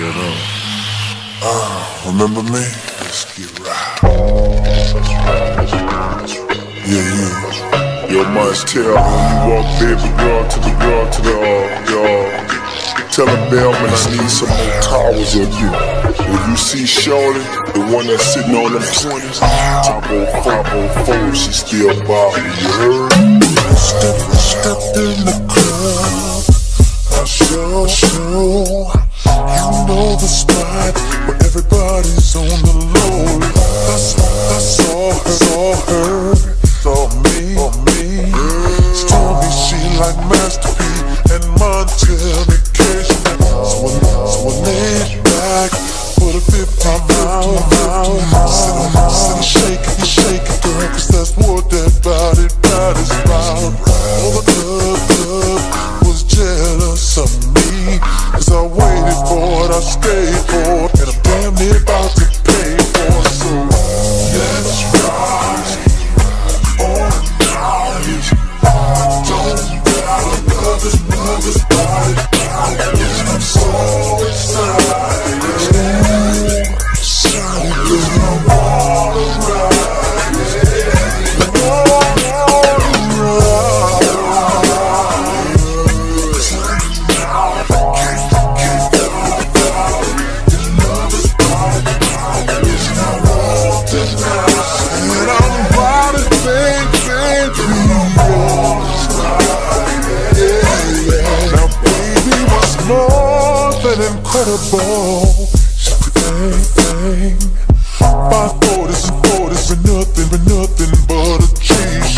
get. Ah, remember me? Let's get right. Yeah, yeah. You must tell when you walk baby girl to the girl to the uh, y'all. Tell the bellman I need some more towers of you. When you see Shorty, the one that's sitting on them 20s, top of 504, she still bobbing, you heard? Step, stepped in saw her, incredible? Thing, thing. Five forties and forties for nothing, for nothing but a cheese.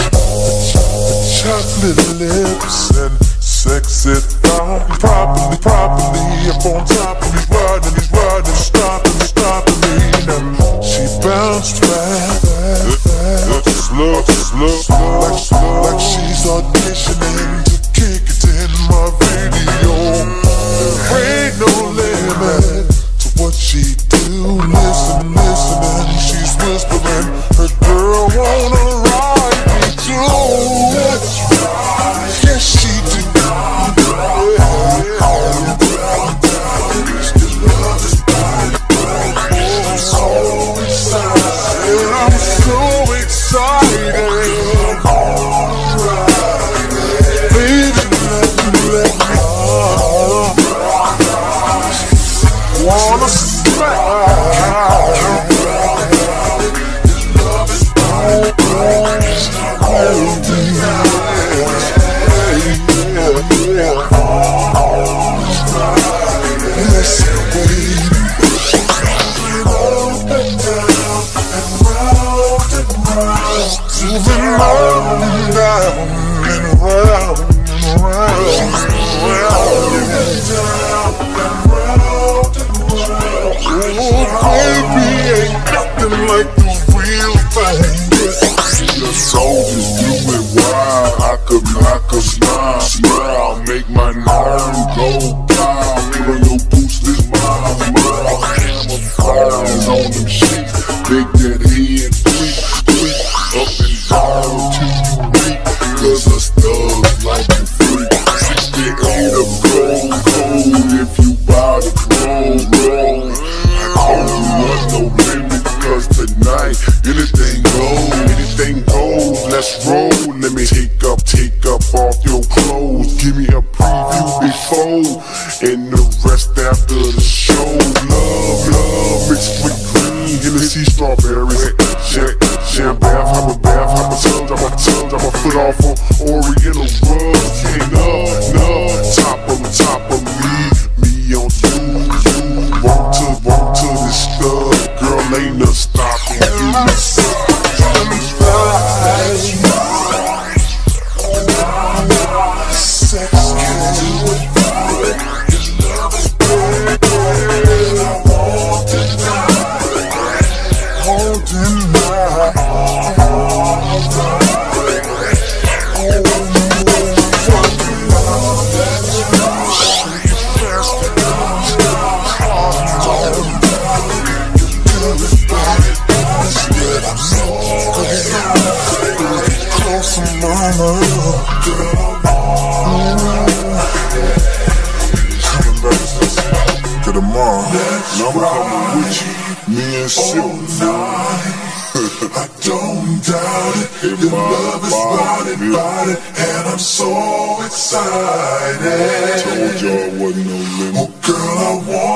Chocolate lips and sexy thigh. Properly, properly up on top of me, riding, riding, stopping, stopping me. Now she bounced back, back, back, slow, slow, like, like she's auditioning to kick it in my soldiers do it wild. I could, I could smile, after show. Love, love, mixed with green, Hennessy, strawberries. Champ, champ, bath, I'm a bath, I'm a tub, I'm a tub, I'm a foot off on Oriental tomorrow. Girl, I'm embarrassed. Cause tomorrow, now I'm. Me and Silkk. I don't doubt it. Your love is body, body, and I'm so excited. Told y'all wasn't no limit. Oh, girl, I want.